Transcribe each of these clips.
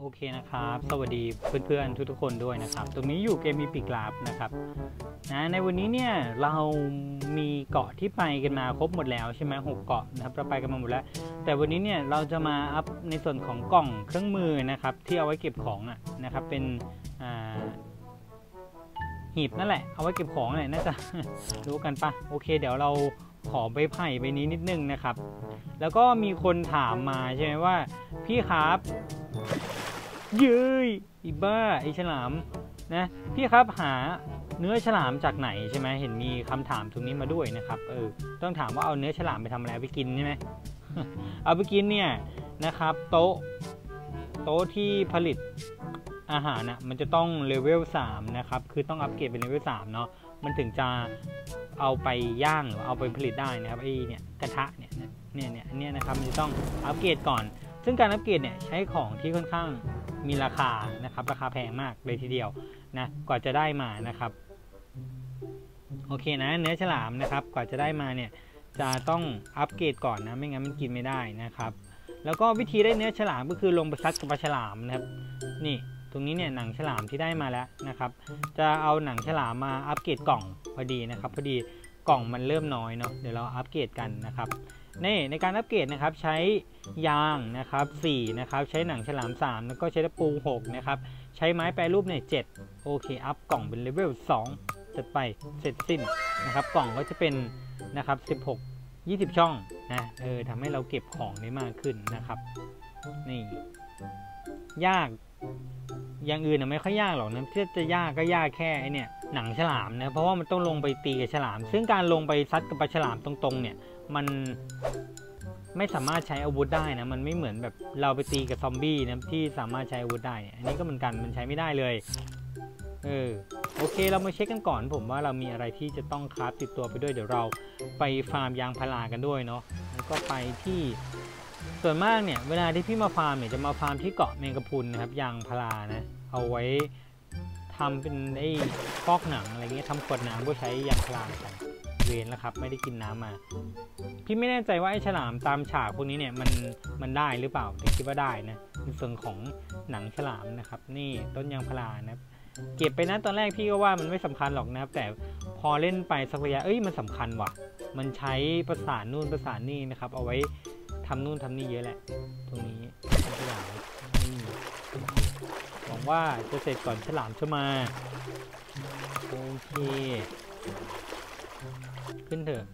โอเคนะครับ สวัสดีเพื่อนๆทุกๆคนด้วยนะครับ ตรงนี้อยู่เกมมีปิกลาบนะครับนะในวันนี้เนี่ยเรามีเกาะที่ไปกันมาครบหมดแล้วใช่ไหมหกเกาะนะครับเราไปกันมาหมดแล้ว แต่วันนี้เนี่ยเราจะมาอัพในส่วนของกล่องเครื่องมือนะครับที่เอาไว้เก็บของอะนะครับเป็นอ่าหีบนั่นแหละเอาไว้เก็บของเนี่ยน่าจะรู้กันปะโอเค เดี๋ยวเรา ขอใบไผ่ใบนี้นิดนึงนะครับ แล้วก็มีคนถามมาใช่ไหมว่า พี่ครับเย้ยอีบ้าไอฉลามนะพี่ครับหาเนื้อฉลามจากไหนใช่ไหมเห็นมีคำถามตรงนี้มาด้วยนะครับเออต้องถามว่าเอาเนื้อฉลามไปทำอะไรไปกินใช่ไหมเอาไปกินเนี่ยนะครับ โต๊ะโต๊ะที่ผลิตอาหารนะมันจะต้องเลเวล3นะครับคือต้องอัปเกรดเป็นเลเวล3เนาะ มันถึงจะเอาไปย่างหรือเอาไปผลิตได้นะครับไอ้เนี่ยกระทะเนี่ยเนี่ยเนี่ยเนี่ยนะครับมันจะต้องอัปเกรดก่อน ซึ่งการอัปเกรดเนี่ยใช้ของที่ค่อนข้างมีราคานะครับ ราคาแพงมากเลยทีเดียวนะกว่าจะได้มานะครับโอเคนะเนื้อฉลามนะครับกว่าจะได้มาเนี่ยจะต้องอัปเกรดก่อนนะไม่งั้นมันกินไม่ได้นะครับ แล้วก็วิธีได้เนื้อฉลามก็คือลงไปซัดกับปลาฉลามนะครับนี่ รงนี้เนี่ยหนังฉลามที่ได้มาแล้วนะครับ จะเอาหนังฉลามมาอัปเกรดกล่องพอดีนะครับ พอดีกล่องมันเริ่มน้อยเนาะเดี๋ยวเราอัปเกรดกันนะครับนี่ในการอัปเกรดนะครับใช้ยางนะครับ4นะครับใช้หนังฉลาม 3 แล้วก็ใช้ตะปู6นะครับใช้ไม้แปรรูปเนี่ย7โอเคอัพกล่องเป็นเลเวล2จัดไปเสร็จสิ้นนะครับกล่องก็จะเป็นนะครับ16 20 ช่องนะเออทำให้เราเก็บของได้มากขึ้นนะครับนี่ยาก อย่างอื่นนะไม่ค่อยยากหรอกนะที่จะยากก็ยากแค่ไอเนี่ยหนังฉลามนะเพราะว่ามันต้องลงไปตีกับฉลาม ซึ่งการลงไปซัดกับปลาฉลามตรงๆ เนี่ยมันไม่สามารถใช้อาวุธได้นะ มันไม่เหมือนแบบเราไปตีกับซอมบี้นะที่สามารถใช้อาวุธได้ อันนี้ก็เหมือนกัน มันใช้ไม่ได้เลย เออ โอเค เรามาเช็คกันก่อน ผมว่าเรามีอะไรที่จะต้องคราฟติดตัวไปด้วย เดี๋ยวเราไปฟาร์มยางพารากันด้วยเนาะ แล้วก็ไปที่ ส่วนมากเนี่ย เวลาที่พี่มาฟาร์มเนี่ย จะมาฟาร์มที่เกาะเมงกะพุนนะครับ ยางพารานะ เอาไว้ทำเป็นไอ้ฟอกหนังอะไรเงี้ยทำขวดน้ำก็ใช้ยางพารากันเวนแล้วครับ ไม่ได้กินน้ำมา พี่ไม่แน่ใจว่าไอ้ฉลามตามฉากพวกนี้เนี่ยมันมันได้หรือเปล่าแต่คิดว่าได้นะในส่วนของหนังฉลามนะครับ นี่ต้นยางพารานะเก็บไปนะตอนแรกพี่ก็ว่ามันไม่สำคัญหรอกนะครับ แต่พอเล่นไปสักระยะเอ้ยมันสำคัญว่ะ มันใช้ประสานนู่นประสานนี่นะครับ เอาไว้ทำนู่นทำนี่เยอะแหละ ตรงนี้ฉลาม ว่าจะเสร็จก่อนฉลามจะมา โอเค ขึ้นเถอะ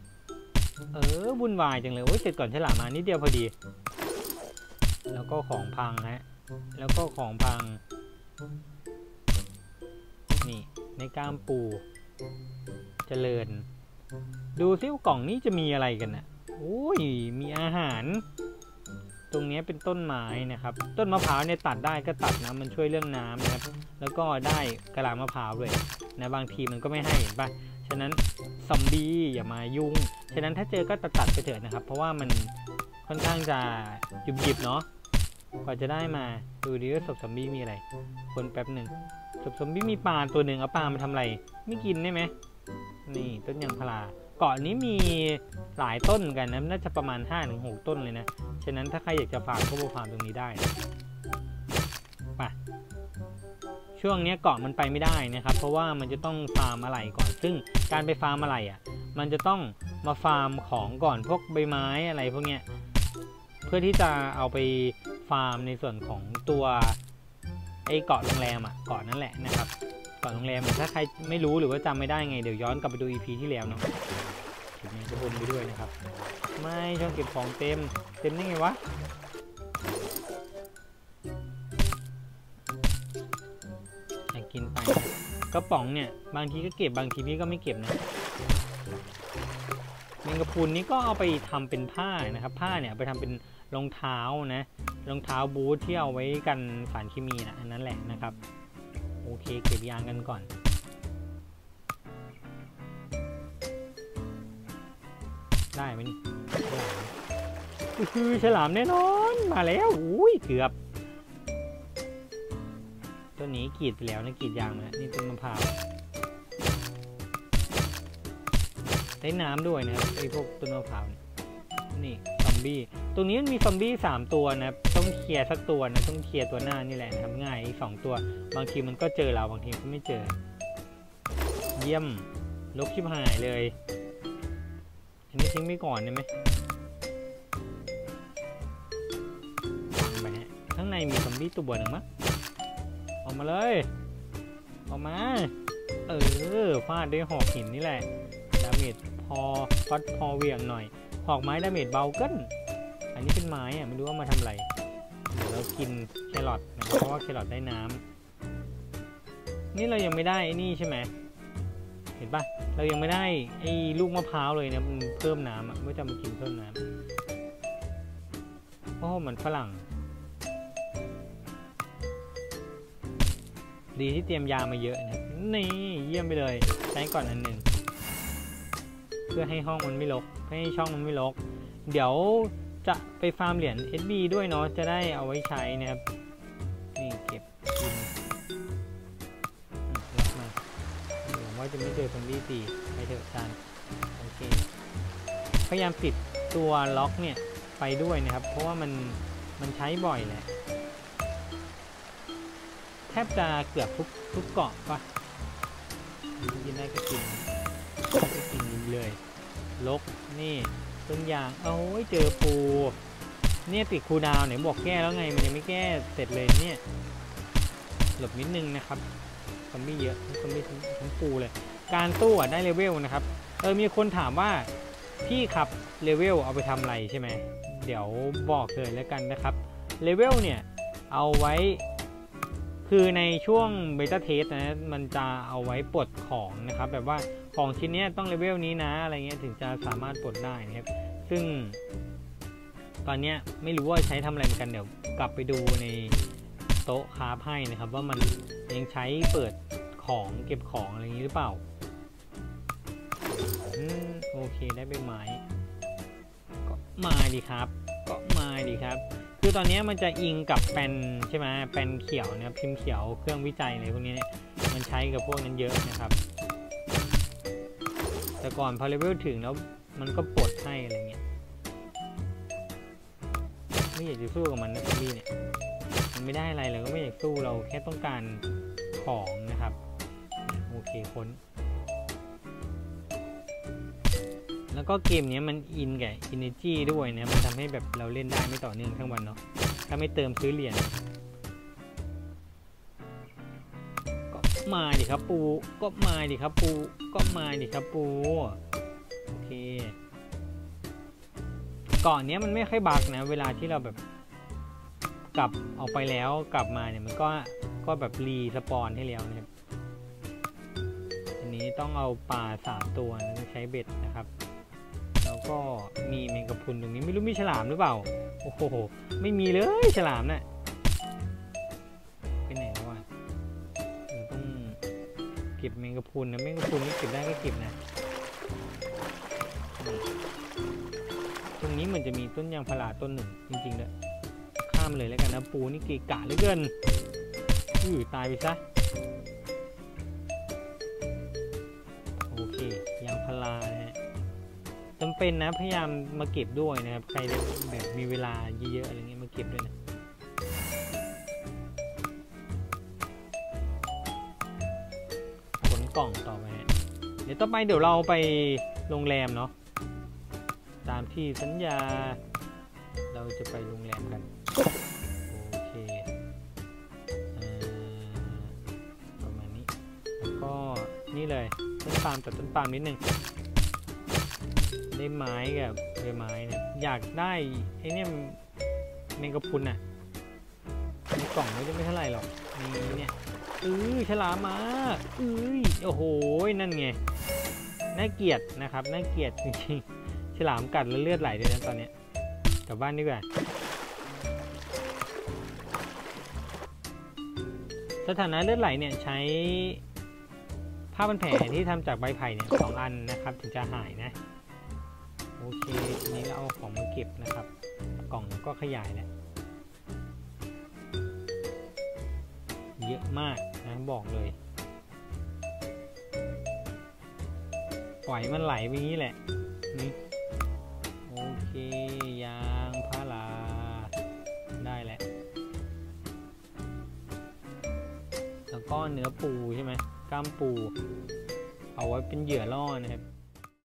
เออวุ่นวายจังเลยโอ้ยเสร็จก่อนฉลามมานิดเดียวพอดี แล้วก็ของพังฮะ แล้วก็ของพัง นี่ในกามปูเจริญ ดูซิว่ากล่องนี้จะมีอะไรกันนะ่ะโอ้ย มีอาหาร ตรงนี้เป็นต้นไม้นะครับ ต้นมะพร้าวเนี่ยตัดได้ก็ตัดนะมันช่วยเรื่องน้ำนะครับ แล้วก็ได้กระลามะพร้าวด้วยนะบางทีมันก็ไม่ให้เห็นปะฉะนั้นซอมบี้อย่ามายุ่ง ฉะนั้นถ้าเจอก็ตัดตัดไปเถอะนะครับ เพราะว่ามันค่อนข้างจะหยุบหยิบเนาะกว่าจะได้มาดูดิว่าศพซอมบี้มีอะไร คนแป๊บหนึ่งศพซอมบี้มีปลาตัวหนึ่งเอาปลามาทำอะไร ไม่กินได้ไหมนี่ต้นยางพารา เกาะนี้มีหลายต้นกันนะน่าจะประมาณ5-6ถึงต้นเลยนะฉะนั้นถ้าใครอยากจะฟาร์มก็มาฟาร์มตรงนี้ได้ไปช่วงนี้เกาะมันไปไม่ได้นะครับ เพราะว่ามันจะต้องฟาร์มอะไรก่อน ซึ่งการไปฟาร์มอะไรอะ มันจะต้องมาฟาร์มของก่อนพวกใบไม้อะไรพวกเนี้ยเพื่อที่จะเอาไปฟาร์มในส่วนของตัวไอ้เกาะโรงแรมอะเกาะนั่นแหละนะครับ กาะโรงแรมถ้าใครไม่รู้หรือว่าจำไม่ได้ไงเดี๋ยวย้อนกลับไปดู EP ที่แล้วเนาะถึงแม้จะบนไปด้วยนะครับ ไม่ช่องเก็บของเต็ม เต็มได้ไงวะกินไปกระป๋องเนี่ย บางทีก็เก็บบางทีพี่ก็ไม่เก็บนะแมงกะพรุนนี้ก็เอาไปทำเป็นผ้านะครับ ผ้าเนี่ยไปทำเป็นรองเท้านะรองเท้าบูทที่เอาไว้กันสารเคมีนะอันนั้นแหละนะครับ โอเค เก็บยางกันก่อน ได้ไหมนี่คือฉลามแน่นอน มาแล้วอุ้ยเกือบต้นนี้กีดไปแล้วนะกีดยางมานี่ต้นมะพร้าวได้น้ำด้วยนะครับไอ้พวกต้นมะพร้าวนี่ซอมบี้ ตรงนี้มันมีซอมบี้สามตัวนะต้องเคลียร์สักตัวนะต้องเคลียร์ตัวหน้านี่แหละนะครับง่ายอีกสองตัว บางทีมันก็เจอเราบางทีก็ไม่เจอ เยี่ยมลกชิบหายเลย อันนี้ทิ้งไปก่อนได้ไหมไปฮะข้างในมีซอมบี้ตัวหนึ่งมั้งออกมาเลย ออกมา เออฟาดด้วยหอกหินนี่แหละ damage พอฟัดพอเหวี่ยงหน่อยหอกไม้ damage เบาเกิน อันนี้เป็นไม้อะไม่รู้ว่ามาทำอะไร เดี๋ยวเรากินแครอทนะครับเพราะว่าแครอทได้น้ำนี่เรายังไม่ได้ไอ้นี่ใช่ไหมเห็นปะเรายังไม่ได้ไอ้ลูกมะพร้าวเลยนะมันเพิ่มน้ำอะไม่จะมากินเพิ่มน้ำโอ้เฮ้มันฝรั่ง ดีที่เตรียมยามาเยอะนะนี่เยี่ยมไปเลยใช้ก่อนอันหนึ่งเพื่อให้ห้องมันไม่รกให้ช่องมันไม่รกเดี๋ยว จะไปฟาร์มเหรียญ SB ด้วยเนาะจะได้เอาไว้ใช้นะครับ นี่เก็บกินล็อกมาหวังว่าจะไม่เจอซอมบี้ตีไปเถอะจานโอเค พยายามปิดตัวล็อกเนี่ยไปด้วยนะครับ เพราะว่ามันมันใช้บ่อยแหละแทบจะเกือบทุกทุกเกาะปะกินได้ก็กินก็กินเลยลกนี่ ต้นยางเอาไว้เจอปู เนี่ยติดคูดาวไหนบอกแก้แล้วไงมันยังไม่แก้เสร็จเลยเนี่ย หลบนิดนึงนะครับซอมบี้เยอะซอมบี้ทั้งปูเลย การตู้อะได้เลเวลนะครับเออมีคนถามว่าพี่ครับ level เอาไปทำอะไรใช่ไหมเดี๋ยวบอกเลยแล้วกันนะครับเลเวลเนี่ยเอาไว้คือในช่วง beta test นะมันจะเอาไว้ปลดของนะครับแบบว่า ของชิ้นนี้ต้องเลเวลนี้นะอะไรเงี้ยถึงจะสามารถปลดได้นะครับ ซึ่ง ตอนนี้ไม่รู้ว่าใช้ทำอะไรกันเดี๋ยวกลับไปดูในโต๊ะ craft ให้นะครับ ว่ามันยังใช้เปิดของเก็บของอะไรอย่างนี้หรือเปล่าอืมโอเคได้ใบไม้ก็มาดีครับ ก็มาดีครับ คือตอนนี้มันจะอิงกับแปนใช่ไหมแปนเขียวนะครับพิมพ์เขียวเครื่องวิจัยอะไรพวกนี้เนี่ยมันใช้กับพวกนั้นเยอะนะครับ แต่ก่อนพอเลเวลถึงแล้วมันก็ปลดให้อะไรเงี้ย ไม่อยากจะสู้กับมันนะพี่เนี่ย มันไม่ได้อะไรเลยก็ไม่อยากสู้เราแค่ต้องการของนะครับ โอเคค้น แล้วก็เกมนี้มันอินกับ Energy ด้วยนะ มันทำให้แบบเราเล่นได้ไม่ต่อเนื่องทั้งวันเนาะ ถ้าไม่เติมซื้อเหรียญ มาดิครับปู ก็มาดิครับปู ก็มาดิครับปู โอเค ก่อนเนี้ยมันไม่ค่อยบักนะ เวลาที่เราแบบ กลับออกไปแล้วกลับมาเนี่ยมันก็ก็แบบรีสปอนให้แล้วนะครับ อันนี้ต้องเอาปลาสามตัวนะต้องใช้เบ็ดนะครับ แล้วก็มีแมงกะพรุนตรงนี้ไม่รู้มีฉลามหรือเปล่า โอ้โห ไม่มีเลยฉลามนะ่ะ ก็บแมงกะพรุนนะแมงกะพรุนนี่เก็บได้ก็เก็บนะตรงนี้เหมือนจะมีต้นยางพาราต้นหนึ่ง จริงๆเลยข้ามเลยแล้วกันนะปูนี่เกะกะเหลือเกินอือตายไปซะโอเคยางพารานะฮะจำเป็นนะพยายามมาเก็บด้วยนะครับใครแบบมีเวลาเยอะๆอะไรเงี้ยมาเก็บด้วยนะ กล่องต่อไปเดี๋ยวต่อไปเดี๋ยวเราไปโรงแรมเนาะตามที่สัญญา เราจะไปโรงแรมกัน โอเคเออประมาณนี้แล้วก็นี่เลยต้นปาล์มตัดต้นปาล์มนิดนึงได้ไม้กับใบไม้เนี่ยอยากได้ไอ้เนี่ยแมงกะพุนอะในกล่องไม่ได้ไม่เท่าไหร่หรอกมีเนี่ย เออฉลามมาเอ้ยโอ้โหนั่นไงน่าเกลียดนะครับน่าเกลียดจริงๆฉลามกัดแล้วเลือดไหลด้วยนะตอนเนี้ยกลับบ้านดีกว่า สถานะเลือดไหลเนี่ยใช้ผ้าพันแผลที่ทำจากใบไผ่เนี่ยสองอันนะครับถึงจะหายนะโอเคทีนี้เราเอาของมาเก็บนะครับ กล่องก็ขยายแหละเยอะมากั้นบอกเลย ปล่อยมันไหลไปงี้แหละนี่โอเคยางพาราได้แหละ แล้วก็เนื้อปูใช่ไหมกล้ามปู เอาไว้เป็นเหยื่อล่อนะครับ